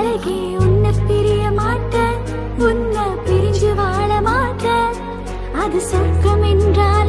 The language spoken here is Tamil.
அழகே உன்னை பிரிய மாட்டேன். உன்னை பிரிஞ்சு வாழ மாட்டேன். அது சொர்க்கம் என்றால்